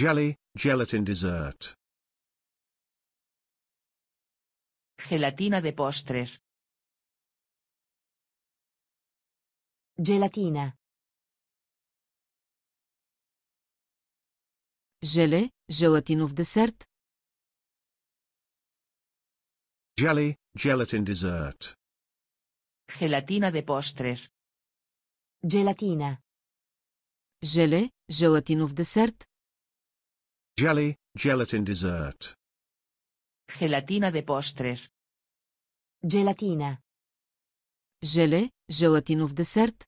Jelly, gelatin dessert. Gelatina de postres. Gelatina. Желе, желатинов десерт. Jelly, gelatin dessert. Gelatina de postres. Gelatina. Желе, желатинов десерт. Jelly, gelatin dessert. Gelatina de postres. Gelatina. Желе, желатинов десерт.